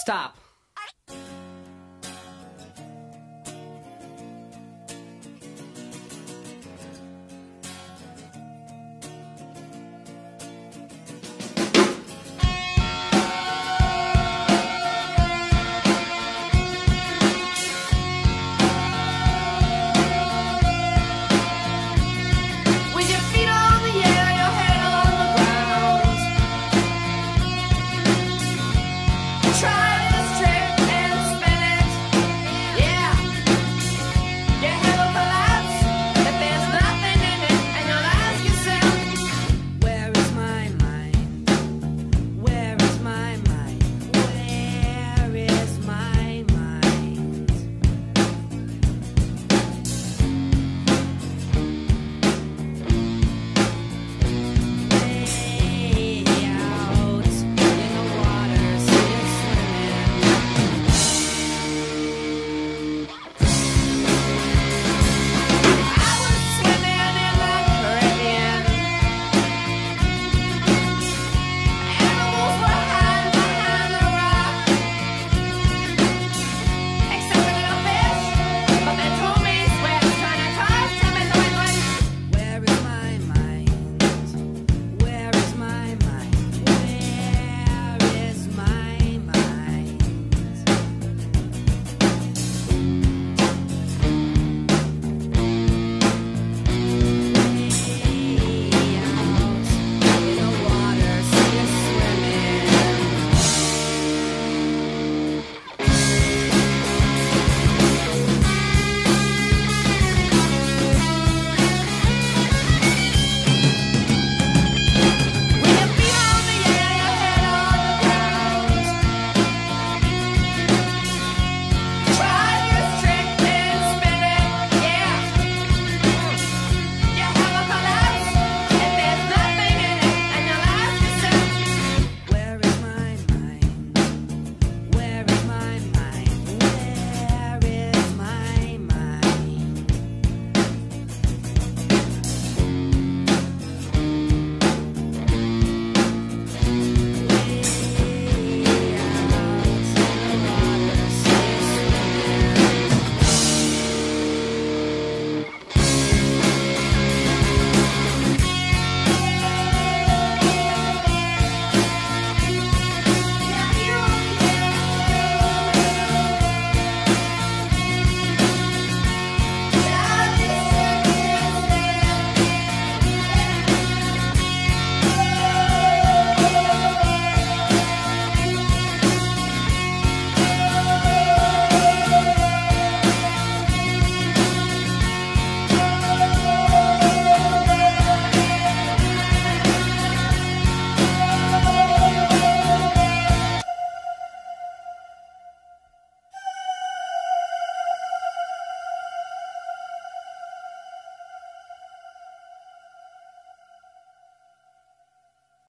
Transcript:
Stop.